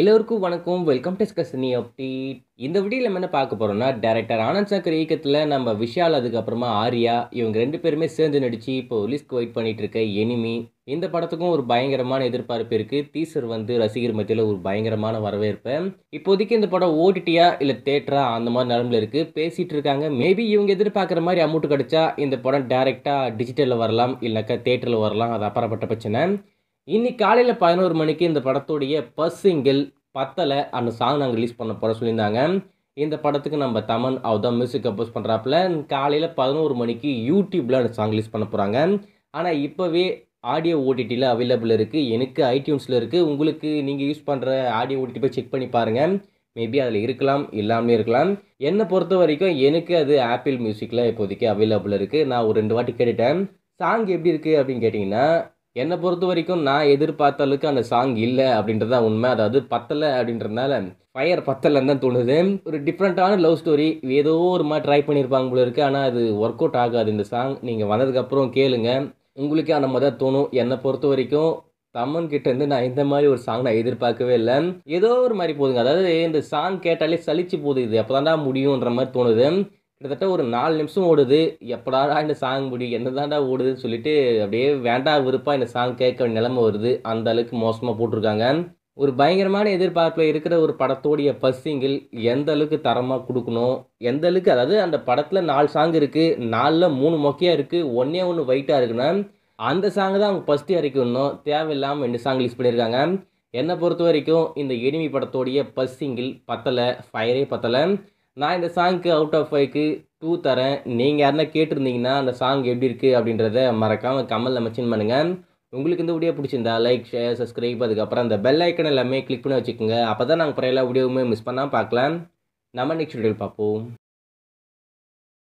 எல்லோருக்கும் வணக்கம். Welcome to ஸ்கஸ்னி update இந்த வீடியோவில் நம்ம என்ன பார்க்க போகிறோம்னா டேரக்டர் ஆனந்த் சங்கர் இயக்கத்தில் நம்ம விஷால் அதுக்கப்புறமா ஆர்யா இவங்க ரெண்டு பேருமே சேர்ந்து நடித்து இப்போ ரிலீஸ்க்கு வெயிட் பண்ணிட்டு இருக்க எனிமி இந்த படத்துக்கும் ஒரு பயங்கரமான எதிர்பார்ப்பு இருக்குது டீசர் வந்து ரசிகர் மத்தியில் ஒரு பயங்கரமான வரவேற்பை. இப்போதைக்கு இந்த படம் ஓடிடியா இல்லை தேட்டரா அந்த மாதிரி நிலமில் இருக்குது பேசிகிட்டு இருக்காங்க. மேபி இவங்க எதிர்பார்க்குற மாதிரி அமௌண்ட் கிடச்சா இந்த படம் டேரெக்டாக டிஜிட்டலில் வரலாம். இல்லைக்கா தேட்டரில் வரலாம். அது அப்புறப்பட்ட பிரச்சனை. இன்னைக்கு காலையில் பதினோரு மணிக்கு இந்த படத்துடைய ஃபர்ஸ்ட் சிங்கிள் பத்தலை அந்த சாங் நாங்கள் ரிலீஸ் பண்ண போகிற சொல்லியிருந்தாங்க. இந்த படத்துக்கு நம்ம தமன் அவர் தான் மியூசிக் கம்போஸ் பண்ணுறாப்புல காலையில் பதினோரு மணிக்கு யூடியூப்பில் அந்த சாங் ரிலீஸ் பண்ண போகிறாங்க ஆனால் இப்போவே ஆடியோ ஓடிடியில் அவைலபிள் இருக்குது எனக்கு ஐடியூன்ஸில் இருக்குது உங்களுக்கு நீங்கள் யூஸ் பண்ணுற ஆடியோ ஓடிடி போய் செக் பண்ணி பாருங்கள் மேபி அதில் இருக்கலாம் இல்லாமலே இருக்கலாம். என்னை பொறுத்த வரைக்கும் எனக்கு அது ஆப்பிள் மியூசிக்கில் இப்போதைக்கு அவைலபிள் இருக்குது நான் ஒரு ரெண்டு வாட்டி கேட்டுட்டேன். சாங் எப்படி இருக்குது அப்படின்னு கேட்டிங்கன்னா என்னை பொறுத்த வரைக்கும் நான் எதிர்பார்த்த அளவுக்கு அந்த சாங் இல்லை அப்படின்றது தான் உண்மை. அதாவது பத்தலை அப்படின்றதுனால ஃபயர் பத்தலைன்னு தான் தோணுது. ஒரு டிஃப்ரெண்ட்டான லவ் ஸ்டோரி ஏதோ ஒரு மாதிரி ட்ரை பண்ணியிருப்பாங்க போல இருக்குது ஆனால் அது ஒர்க் அவுட் ஆகாது. இந்த சாங் நீங்கள் வந்ததுக்கப்புறம் கேளுங்க. உங்களுக்கே அந்த மாதிரி தான் தோணும். என்னை பொறுத்த வரைக்கும் தமன் கிட்டேருந்து நான் இந்த மாதிரி ஒரு சாங் நான் எதிர்பார்க்கவே இல்லை. ஏதோ ஒரு மாதிரி போதுங்க. அதாவது இந்த சாங் கேட்டாலே சலிச்சு போகுது. இது எப்போதான்டா முடியுன்ற மாதிரி தோணுது. கிட்டத்தட்ட ஒரு நாலு நிமிஷம் ஓடுது. எப்படாடா இந்த சாங் முடியும் என்ன தாண்டா ஓடுதுன்னு சொல்லிட்டு அப்படியே வேண்டா விருப்பாக இந்த சாங் கேட்க வேண்டிய நிலைமை வருது. அந்த அளவுக்கு மோசமாக போட்டிருக்காங்க. ஒரு பயங்கரமான எதிர்பார்ப்பில் இருக்கிற ஒரு படத்தோடைய பஸ்ஸிங்கில் எந்த அளவுக்கு தரமாக கொடுக்கணும்? எந்த அளவுக்கு அதாவது அந்த படத்தில் நாலு சாங் இருக்குது நாலில் மூணு மொக்கையாக இருக்குது ஒன்றே ஒன்று வெயிட்டாக இருக்குன்னா அந்த சாங் தான் அவங்க ஃபஸ்ட்டு இறக்கணும் தேவையில்லாமல் ரெண்டு சாங் லிஸ்ட் பண்ணியிருக்காங்க. என்னை பொறுத்த வரைக்கும் இந்த எனிமி படத்தோடைய பஸ்ஸிங்கில் பத்தலை ஃபயரே பத்தலை. நான் இந்த சாங்க்கு அவுட் ஆஃப் ஃபைவ்க்கு டூ தரேன். நீங்கள் யாருன்னா கேட்டிருந்தீங்கன்னா அந்த சாங் எப்படி இருக்குது அப்படின்றத மறக்காமல் கமலில் மென்ஷன் பண்ணுங்கள் உங்களுக்கு இந்த வீடியோ பிடிச்சிருந்தா லைக் ஷேர் சப்ஸ்கிரைப் அதுக்கப்புறம் அந்த பெல் ஐக்கன் எல்லாமே கிளிக் பண்ணி வச்சுக்கோங்க. அப்போ தான் நாங்கள் அப்புறம் எல்லா வீடியோவுமே மிஸ் பண்ணால் பார்க்கலாம். நம்ம நெக்ஸ்ட் வீடியோவில் பார்ப்போம்.